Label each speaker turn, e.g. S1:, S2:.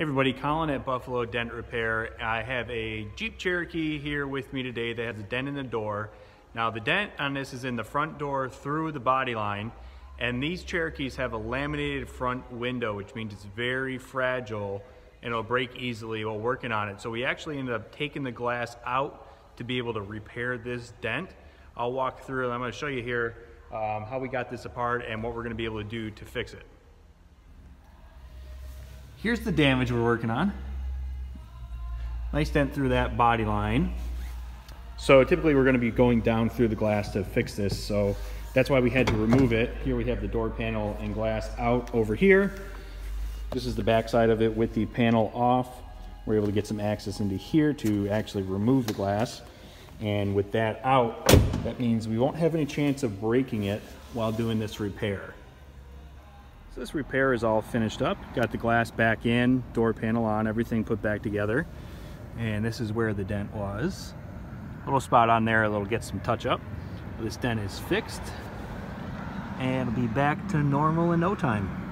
S1: Hey everybody, Colin at Buffalo Dent Repair. I have a Jeep Cherokee here with me today that has a dent in the door. Now the dent on this is in the front door through the body line and these Cherokees have a laminated front window which means it's very fragile and it'll break easily while working on it. So we actually ended up taking the glass out to be able to repair this dent. I'll walk through and I'm going to show you here um, how we got this apart and what we're going to be able to do to fix it. Here's the damage we're working on. Nice dent through that body line. So typically we're gonna be going down through the glass to fix this. So that's why we had to remove it. Here we have the door panel and glass out over here. This is the back side of it with the panel off. We're able to get some access into here to actually remove the glass. And with that out, that means we won't have any chance of breaking it while doing this repair. So this repair is all finished up. Got the glass back in, door panel on, everything put back together. And this is where the dent was. A little spot on there, it'll get some touch up. This dent is fixed and it'll be back to normal in no time.